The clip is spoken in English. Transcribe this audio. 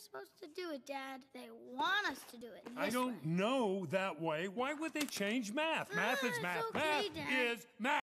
supposed to do it, Dad. They want us to do it. I don't way. know that way. Why would they change math? Math is ah, math. okay, math Dad. is.